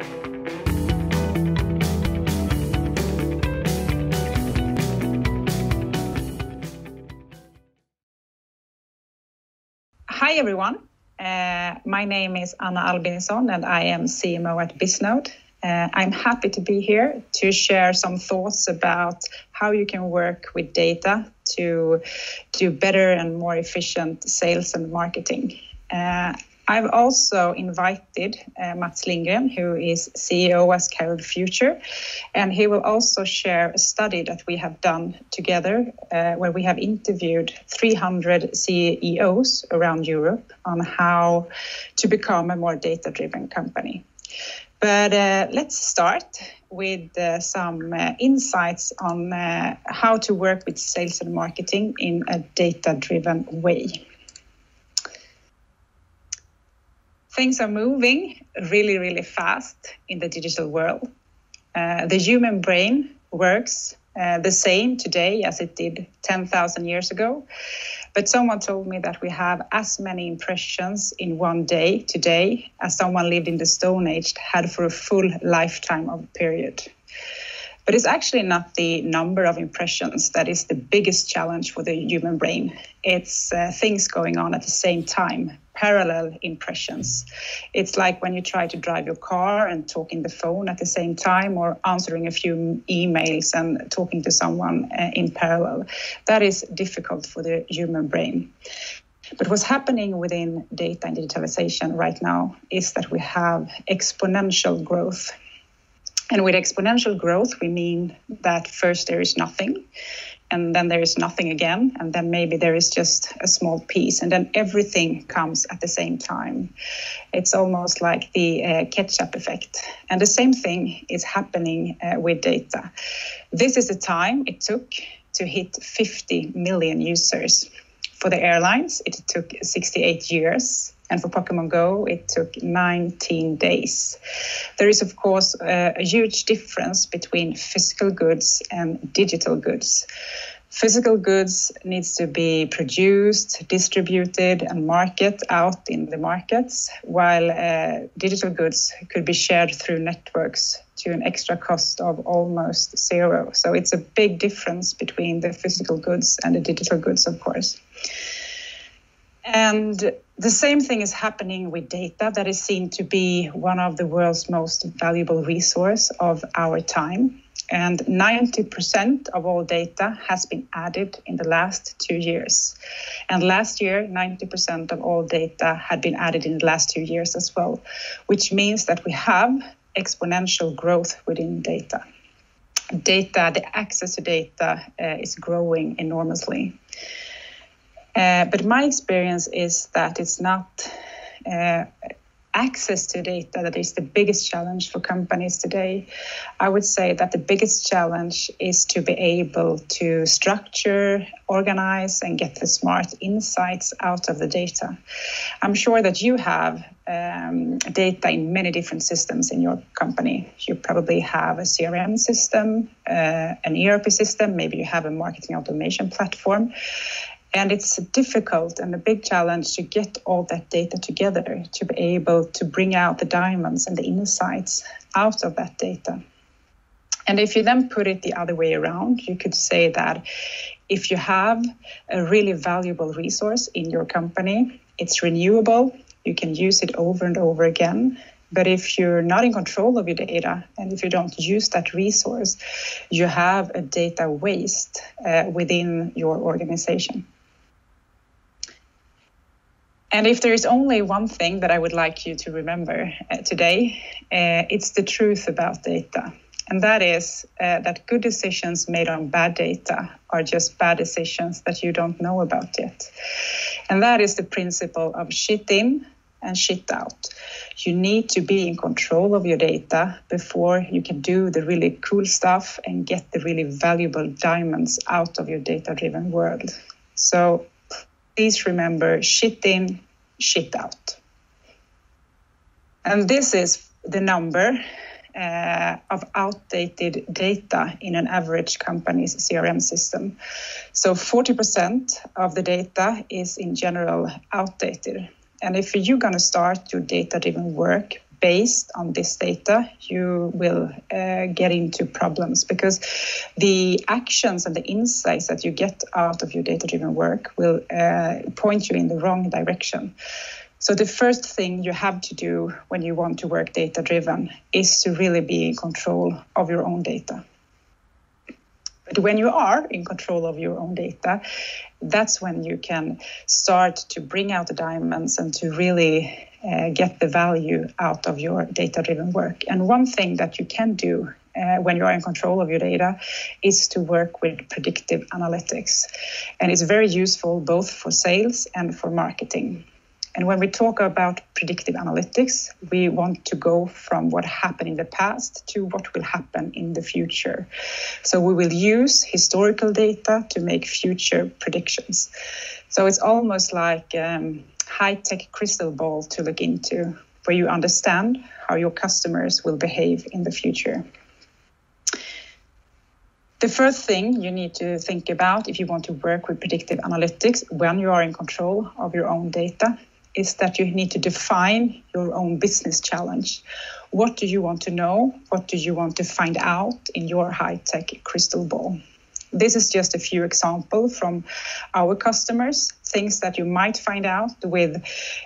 Hi, everyone. Uh, my name is Anna Albinsson, and I am CMO at Bisnode. Uh, I'm happy to be here to share some thoughts about how you can work with data to do better and more efficient sales and marketing. Uh, I've also invited uh, Mats Lindgren, who is CEO at Kairos Future, and he will also share a study that we have done together uh, where we have interviewed 300 CEOs around Europe on how to become a more data driven company. But uh, let's start with uh, some uh, insights on uh, how to work with sales and marketing in a data driven way. Things are moving really, really fast in the digital world. Uh, the human brain works uh, the same today as it did 10,000 years ago. But someone told me that we have as many impressions in one day today as someone lived in the Stone Age had for a full lifetime of a period. But it's actually not the number of impressions that is the biggest challenge for the human brain. It's uh, things going on at the same time, parallel impressions. It's like when you try to drive your car and talk in the phone at the same time, or answering a few emails and talking to someone uh, in parallel. That is difficult for the human brain. But what's happening within data and digitalization right now is that we have exponential growth and with exponential growth, we mean that first there is nothing, and then there is nothing again, and then maybe there is just a small piece, and then everything comes at the same time. It's almost like the uh, catch-up effect. And the same thing is happening uh, with data. This is the time it took to hit 50 million users. For the airlines, it took 68 years and for Pokemon Go, it took 19 days. There is, of course, uh, a huge difference between physical goods and digital goods. Physical goods needs to be produced, distributed, and marketed out in the markets, while uh, digital goods could be shared through networks to an extra cost of almost zero. So it's a big difference between the physical goods and the digital goods, of course. And the same thing is happening with data that is seen to be one of the world's most valuable resource of our time. And 90% of all data has been added in the last two years. And last year, 90% of all data had been added in the last two years as well, which means that we have exponential growth within data. Data, the access to data uh, is growing enormously. Uh, but my experience is that it's not uh, access to data that is the biggest challenge for companies today. I would say that the biggest challenge is to be able to structure, organize, and get the smart insights out of the data. I'm sure that you have um, data in many different systems in your company. You probably have a CRM system, uh, an ERP system, maybe you have a marketing automation platform. And it's difficult and a big challenge to get all that data together to be able to bring out the diamonds and the insights out of that data. And if you then put it the other way around, you could say that if you have a really valuable resource in your company, it's renewable, you can use it over and over again. But if you're not in control of your data and if you don't use that resource, you have a data waste uh, within your organization. And if there is only one thing that I would like you to remember uh, today, uh, it's the truth about data. And that is uh, that good decisions made on bad data are just bad decisions that you don't know about yet. And that is the principle of shit in and shit out. You need to be in control of your data before you can do the really cool stuff and get the really valuable diamonds out of your data driven world. So please remember shit in, shit out. And this is the number uh, of outdated data in an average company's CRM system. So 40% of the data is in general outdated. And if you're going to start your data driven work based on this data, you will uh, get into problems because the actions and the insights that you get out of your data driven work will uh, point you in the wrong direction. So, the first thing you have to do when you want to work data driven is to really be in control of your own data. But when you are in control of your own data, that's when you can start to bring out the diamonds and to really uh, get the value out of your data driven work. And one thing that you can do uh, when you are in control of your data is to work with predictive analytics. And it's very useful both for sales and for marketing. And when we talk about predictive analytics, we want to go from what happened in the past to what will happen in the future. So we will use historical data to make future predictions. So it's almost like um, high tech crystal ball to look into, where you understand how your customers will behave in the future. The first thing you need to think about if you want to work with predictive analytics when you are in control of your own data is that you need to define your own business challenge. What do you want to know? What do you want to find out in your high tech crystal ball? This is just a few examples from our customers, things that you might find out with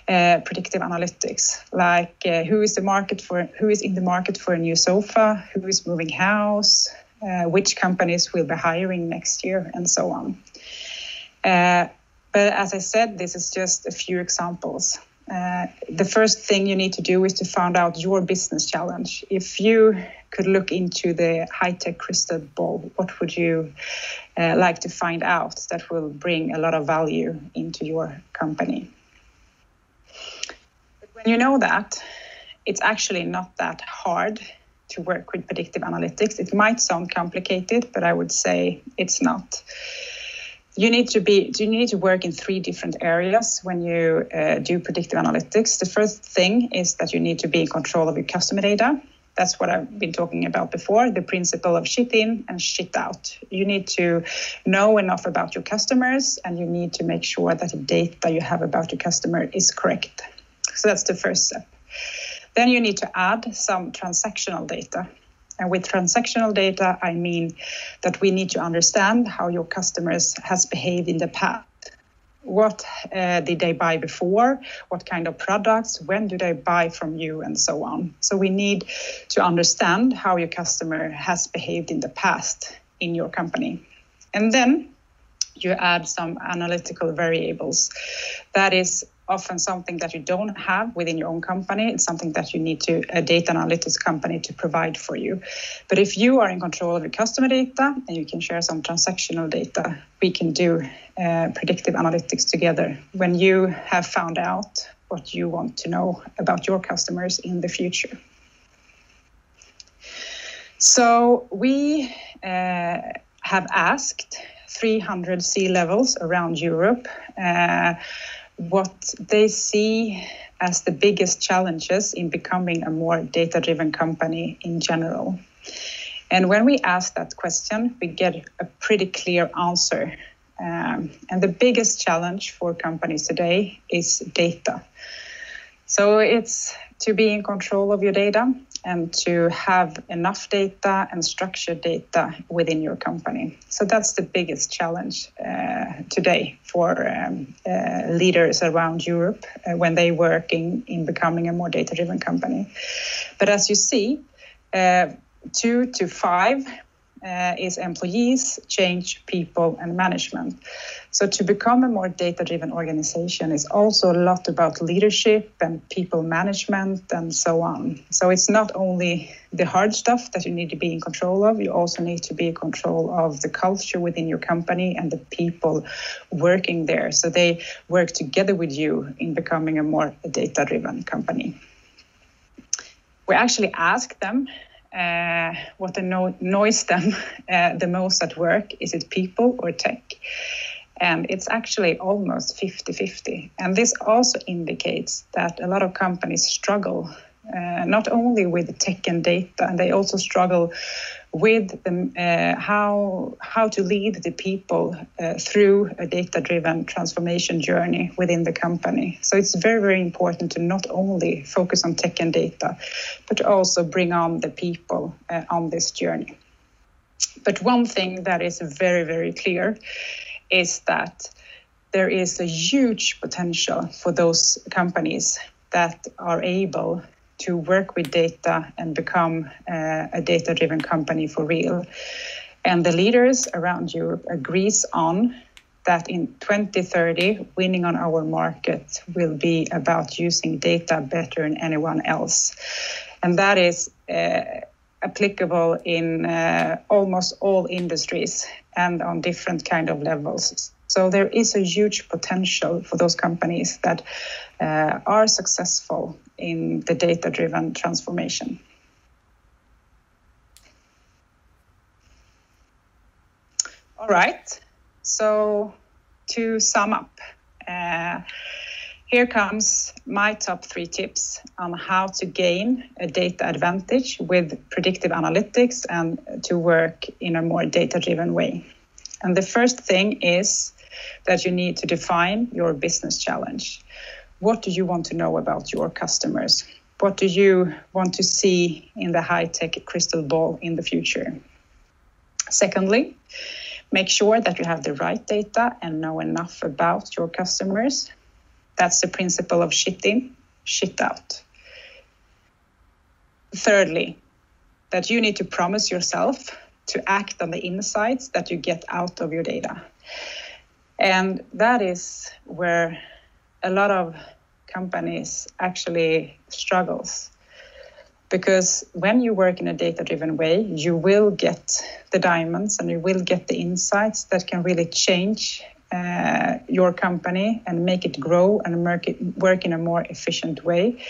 uh, predictive analytics, like uh, who is the market for who is in the market for a new sofa, who is moving house, uh, which companies will be hiring next year, and so on. Uh, but as I said, this is just a few examples. Uh, the first thing you need to do is to find out your business challenge. If you could look into the high tech crystal ball, what would you uh, like to find out that will bring a lot of value into your company? But when you know that, it's actually not that hard to work with predictive analytics. It might sound complicated, but I would say it's not you need to be you need to work in three different areas when you uh, do predictive analytics the first thing is that you need to be in control of your customer data that's what I've been talking about before the principle of shit in and shit out. You need to know enough about your customers and you need to make sure that the data you have about your customer is correct. So that's the first step. Then you need to add some transactional data. And with transactional data, I mean that we need to understand how your customers has behaved in the past. What uh, did they buy before? What kind of products? When do they buy from you? And so on. So we need to understand how your customer has behaved in the past in your company. And then you add some analytical variables. That is often something that you don't have within your own company. It's something that you need to a data analytics company to provide for you. But if you are in control of your customer data and you can share some transactional data, we can do uh, predictive analytics together. When you have found out what you want to know about your customers in the future. So we uh, have asked 300 C levels around Europe. Uh, what they see as the biggest challenges in becoming a more data driven company in general. And when we ask that question, we get a pretty clear answer. Um, and the biggest challenge for companies today is data. So it's to be in control of your data and to have enough data and structured data within your company. So that's the biggest challenge uh, today for um, uh, leaders around Europe uh, when they work in, in becoming a more data driven company. But as you see, uh, two to five uh, is employees, change, people, and management. So to become a more data-driven organization is also a lot about leadership and people management and so on. So it's not only the hard stuff that you need to be in control of, you also need to be in control of the culture within your company and the people working there. So they work together with you in becoming a more data-driven company. We actually ask them uh, what annoys them uh, the most at work is it people or tech? And it's actually almost 50 50. And this also indicates that a lot of companies struggle uh, not only with tech and data, and they also struggle with the, uh, how how to lead the people uh, through a data-driven transformation journey within the company. So it's very very important to not only focus on tech and data, but also bring on the people uh, on this journey. But one thing that is very very clear is that there is a huge potential for those companies that are able to work with data and become uh, a data driven company for real. And the leaders around Europe agrees on that in 2030 winning on our market will be about using data better than anyone else. And that is uh, applicable in uh, almost all industries and on different kind of levels. So there is a huge potential for those companies that uh, are successful in the data driven transformation. All right, so to sum up, uh, here comes my top three tips on how to gain a data advantage with predictive analytics and to work in a more data driven way. And the first thing is that you need to define your business challenge. What do you want to know about your customers? What do you want to see in the high tech crystal ball in the future? Secondly, make sure that you have the right data and know enough about your customers. That's the principle of shit in, shit out. Thirdly, that you need to promise yourself to act on the insights that you get out of your data. And that is where a lot of companies actually struggles because when you work in a data driven way you will get the diamonds and you will get the insights that can really change uh, your company and make it grow and it, work in a more efficient way.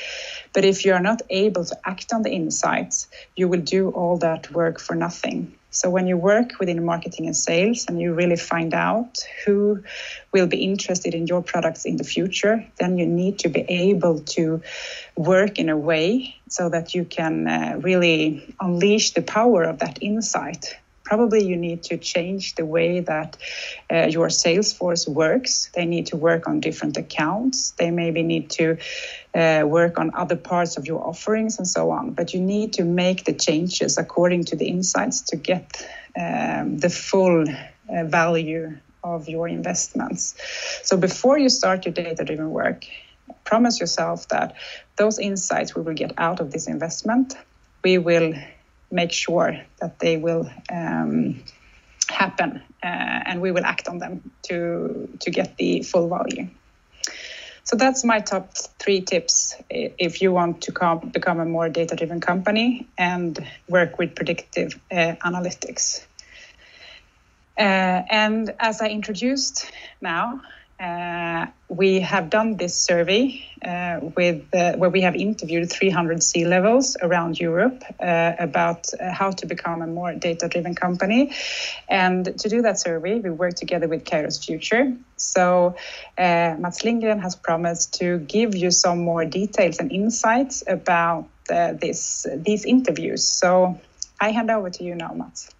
But if you are not able to act on the insights, you will do all that work for nothing. So when you work within marketing and sales and you really find out who will be interested in your products in the future, then you need to be able to work in a way so that you can uh, really unleash the power of that insight probably you need to change the way that uh, your sales force works. They need to work on different accounts. They maybe need to uh, work on other parts of your offerings and so on. But you need to make the changes according to the insights to get um, the full uh, value of your investments. So before you start your data driven work, promise yourself that those insights we will get out of this investment, we will make sure that they will um, happen uh, and we will act on them to to get the full value. So that's my top three tips if you want to come, become a more data driven company and work with predictive uh, analytics. Uh, and as I introduced now, uh, we have done this survey uh, with uh, where we have interviewed 300 C levels around Europe uh, about uh, how to become a more data-driven company. And to do that survey, we worked together with Kairos Future. So Mats Lindgren has promised to give you some more details and insights about this these interviews. So I hand over to you now, Mats.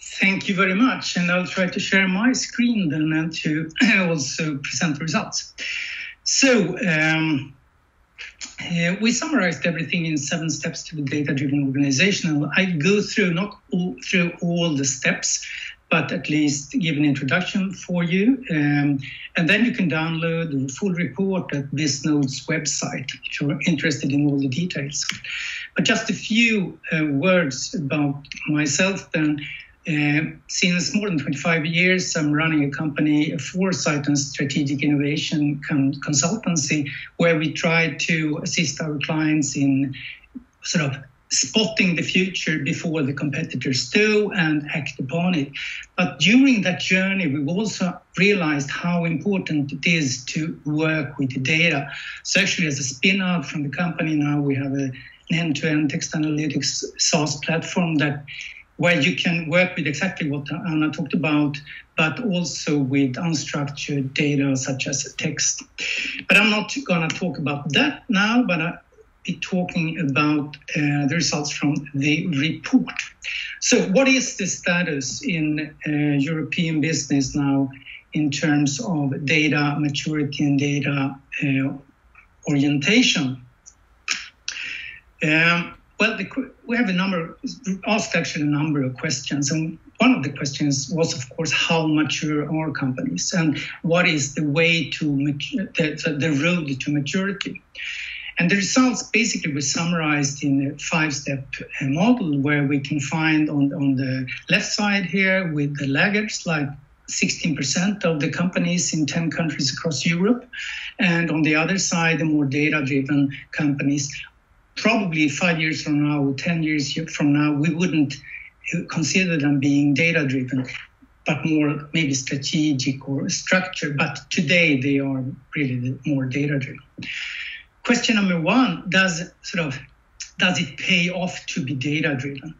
Thank you very much. And I'll try to share my screen then and to also present the results. So, um, uh, we summarized everything in seven steps to the data-driven organization. I go through not all, through all the steps, but at least give an introduction for you. Um, and then you can download the full report at Bisnode's website if you're interested in all the details. But just a few uh, words about myself then. Uh, since more than 25 years, I'm running a company, a foresight and strategic innovation con- consultancy, where we try to assist our clients in sort of spotting the future before the competitors do and act upon it. But during that journey, we've also realized how important it is to work with the data. So, actually, as a spin out from the company now, we have a, an end to end text analytics SaaS platform that where you can work with exactly what Anna talked about, but also with unstructured data such as text. But I'm not going to talk about that now, but I'll be talking about uh, the results from the report. So, what is the status in uh, European business now in terms of data maturity and data uh, orientation? Um, well, the, we have a number, asked actually a number of questions. And one of the questions was, of course, how mature are companies and what is the way to, the, the road to maturity? And the results basically were summarized in a five step uh, model where we can find on, on the left side here with the laggards, like 16% of the companies in 10 countries across Europe. And on the other side, the more data driven companies. Probably five years from now, or 10 years from now, we wouldn't consider them being data driven but more maybe strategic or structured. But today they are really more data driven question number one does sort of does it pay off to be data driven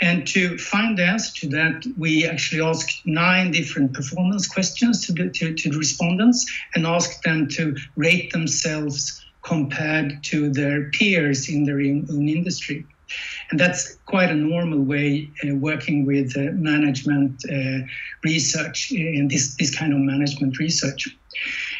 and to find the answer to that we actually asked nine different performance questions to the, to, to the respondents and asked them to rate themselves compared to their peers in their own industry and that's quite a normal way uh, working with uh, management uh, research in this, this kind of management research.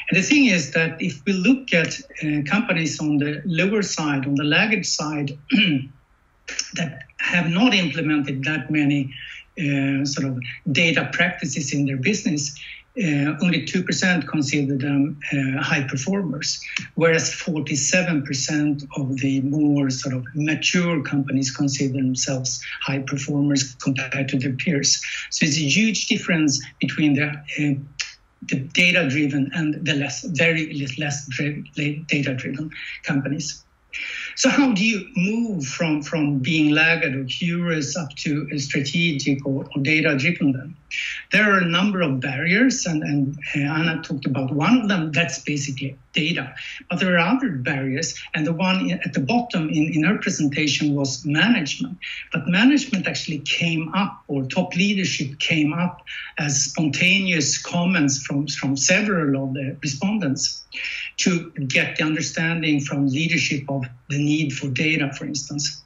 And the thing is that if we look at uh, companies on the lower side, on the laggard side, that have not implemented that many uh, sort of data practices in their business, uh, only 2% consider them uh, high performers, whereas 47% of the more sort of mature companies consider themselves high performers compared to their peers. So it's a huge difference between the uh, the data driven and the less very less data driven companies. So how do you move from, from being laggard or curious up to strategic or, or data driven then? There are a number of barriers, and, and Anna talked about one of them. That's basically data. But there are other barriers, and the one at the bottom in, in her presentation was management. But management actually came up, or top leadership came up as spontaneous comments from, from several of the respondents to get the understanding from leadership of the need for data, for instance.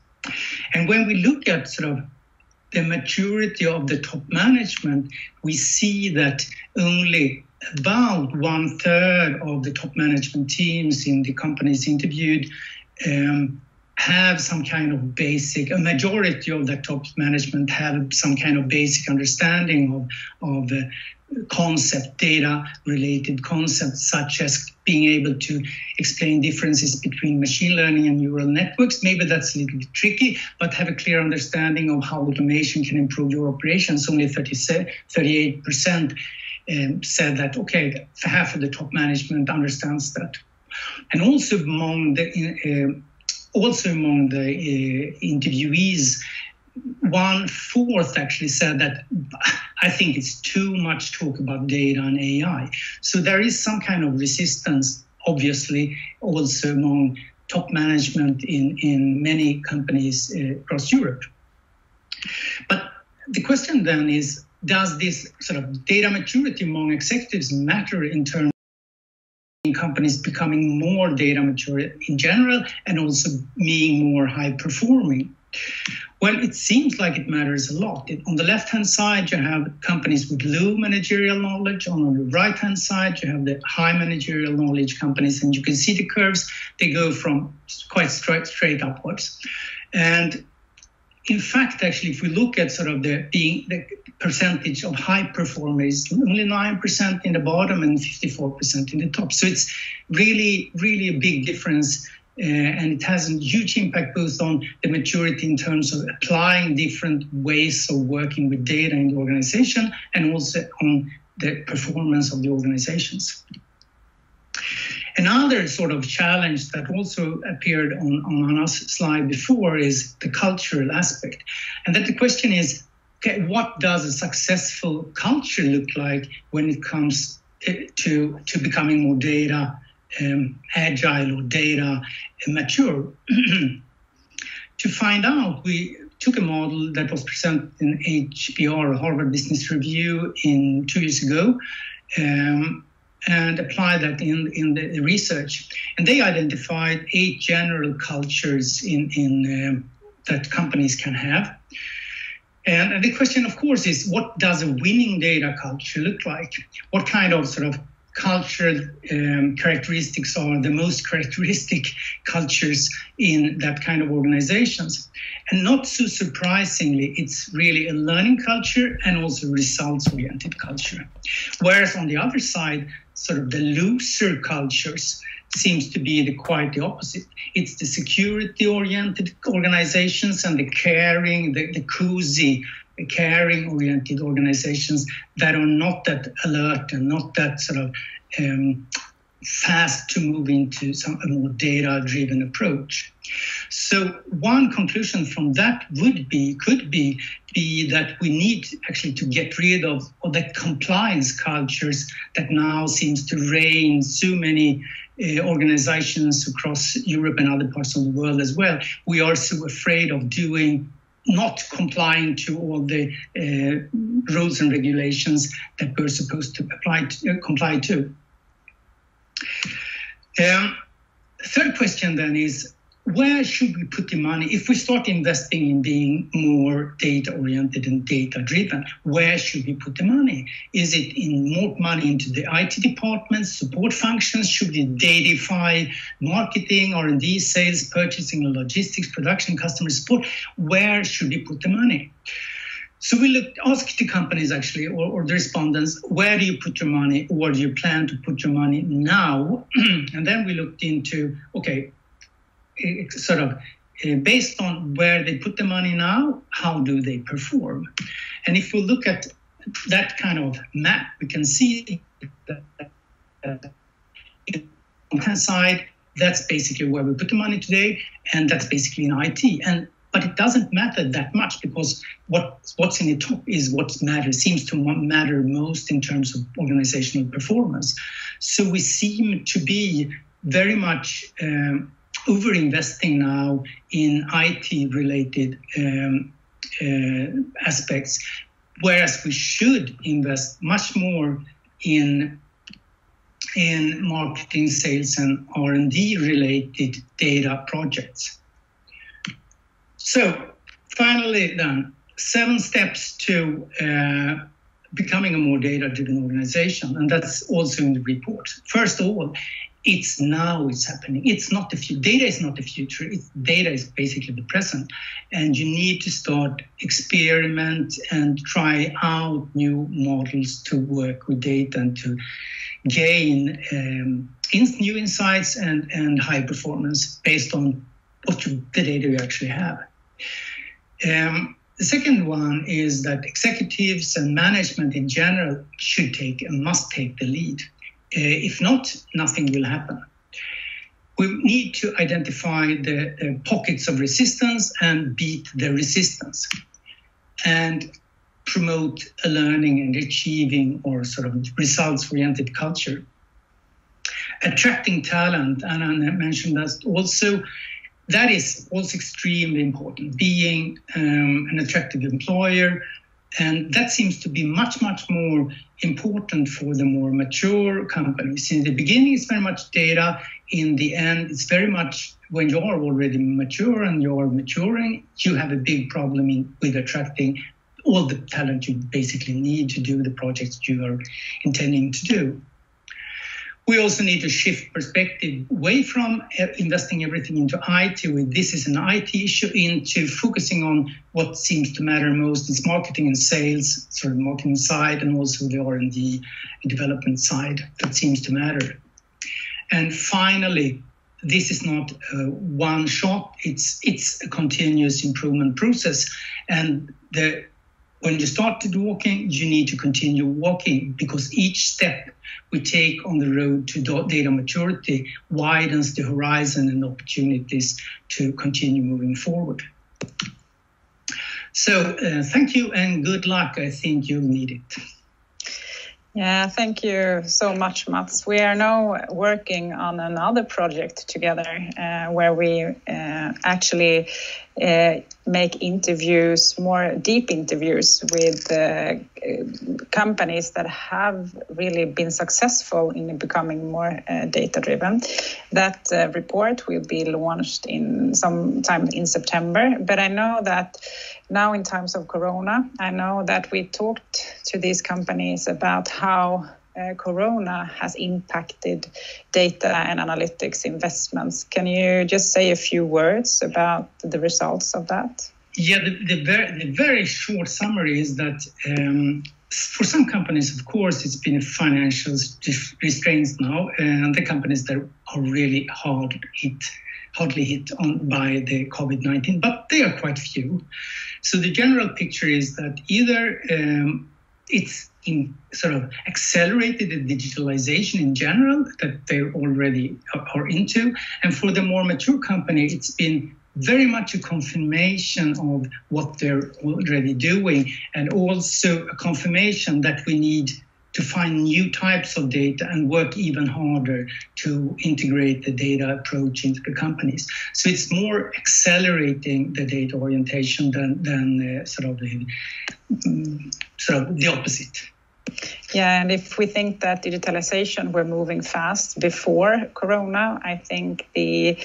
And when we look at sort of the maturity of the top management, we see that only about one third of the top management teams in the companies interviewed um, have some kind of basic, a majority of the top management have some kind of basic understanding of, of uh, concept, data related concepts, such as being able to explain differences between machine learning and neural networks. Maybe that's a little bit tricky, but have a clear understanding of how automation can improve your operations. Only 38% um, said that, okay, half of the top management understands that. And also among the, uh, also among the uh, interviewees, one fourth actually said that I think it's too much talk about data and AI. So there is some kind of resistance, obviously, also among top management in, in many companies uh, across Europe. But the question then is does this sort of data maturity among executives matter in terms in companies becoming more data mature in general and also being more high performing? Well, it seems like it matters a lot. on the left hand side, you have companies with low managerial knowledge. On the right hand side, you have the high managerial knowledge companies. And you can see the curves, they go from quite straight, straight upwards. And in fact, actually, if we look at sort of the being the percentage of high performers, only 9% in the bottom and 54% in the top. So it's really, really a big difference uh, and it has a huge impact both on the maturity in terms of applying different ways of working with data in the organization and also on the performance of the organizations. Another sort of challenge that also appeared on, on Anna's slide before is the cultural aspect. And that the question is, okay, what does a successful culture look like when it comes to, to becoming more data um, agile or data mature. to find out, we took a model that was presented in HBR, Harvard Business Review, in two years ago. Um, and applied that in, in the research. And they identified eight general cultures in, in um, that companies can have. And the question, of course, is what does a winning data culture look like? What kind of sort of cultural um, characteristics are the most characteristic cultures in that kind of organizations. And not so surprisingly, it's really a learning culture and also results oriented culture. Whereas on the other side, sort of the looser cultures seems to be the quite the opposite. It's the security oriented organizations and the caring, the, the cozy, caring oriented organizations that are not that alert and not that sort of um, fast to move into some a more data driven approach. So one conclusion from that would be could be be that we need actually to get rid of, of the compliance cultures that now seems to reign so many uh, organizations across Europe and other parts of the world as well. We are so afraid of doing not complying to all the uh, rules and regulations that we're supposed to apply to, uh, comply to. Um, third question then is where should we put the money? If we start investing in being more data oriented and data driven where should we put the money? Is it in more money into the it departments support functions? Should we datafy marketing r&d sales purchasing logistics production customer support? Where should we put the money? So we looked, asked the companies actually, or, or, the respondents, where do you put your money, or do you plan to put your money now? and then we looked into, okay, sort of uh, based on where they put the money now, how do they perform? And if we look at that kind of map, we can see that uh, on one side, that's basically where we put the money today, and that's basically in IT. And but it doesn't matter that much because what what's in the top is what matters seems to matter most in terms of organizational performance. So we seem to be very much um, over investing now in IT related um, uh, aspects, whereas we should invest much more in in marketing, sales, and R&D related data projects. So, finally, then seven steps to uh, becoming a more data-driven organization, and that's also in the report. First of all, it's now it's happening it's not the future data is not the future it's, data is basically the present and you need to start experiment and try out new models to work with data and to gain um, new insights and, and high performance based on what you, the data you actually have um, the second one is that executives and management in general should take and must take the lead uh, if not, nothing will happen. We need to identify the, the pockets of resistance and beat the resistance and promote a learning and achieving or sort of results oriented culture. Attracting talent, and I mentioned that also, that is also extremely important. Being um, an attractive employer, and that seems to be much, much more important for the more mature companies. In the beginning, it's very much data. In the end, it's very much when you are already mature and you're maturing, you have a big problem in, with attracting all the talent you basically need to do the projects you are intending to do we also need to shift perspective away from uh, investing everything into IT, with this is an IT issue, into focusing on what seems to matter most is marketing and sales, sort of marketing side, and also the R&D development side that seems to matter. And finally, this is not uh, one shot; it's it's a continuous improvement process, and the when you start walking, you need to continue walking because each step we take on the road to data maturity widens the horizon and opportunities to continue moving forward. So, uh, thank you and good luck. I think you'll need it. Yeah, thank you so much, Mats. We are now working on another project together uh, where we uh, actually uh, make interviews, more deep interviews with uh, companies that have really been successful in becoming more uh, data driven. That uh, report will be launched in sometime in September, but I know that now in times of corona i know that we talked to these companies about how uh, corona has impacted data and analytics investments can you just say a few words about the results of that yeah the, the, very, the very short summary is that um, for some companies, of course, it's been financial restraints now, and the companies that are really hard hit, hardly hit on by the COVID-19, but they are quite few. So the general picture is that either um, it's in sort of accelerated the digitalization in general that they already are into, and for the more mature company, it's been very much a confirmation of what they're already doing, and also a confirmation that we need to find new types of data and work even harder to integrate the data approach into the companies. So it's more accelerating the data orientation than, than uh, sort of the um, sort of the opposite. Yeah, and if we think that digitalization were moving fast before Corona, I think the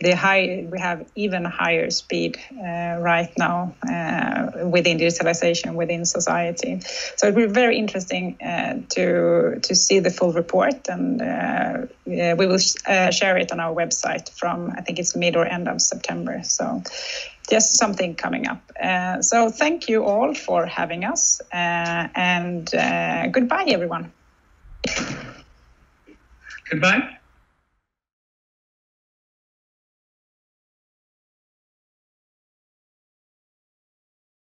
the high we have even higher speed uh, right now uh, within digitalization within society. So it will be very interesting uh, to to see the full report, and uh, we will uh, share it on our website from I think it's mid or end of September. So just something coming up. Uh, so thank you all for having us uh, and uh, goodbye, everyone. Goodbye.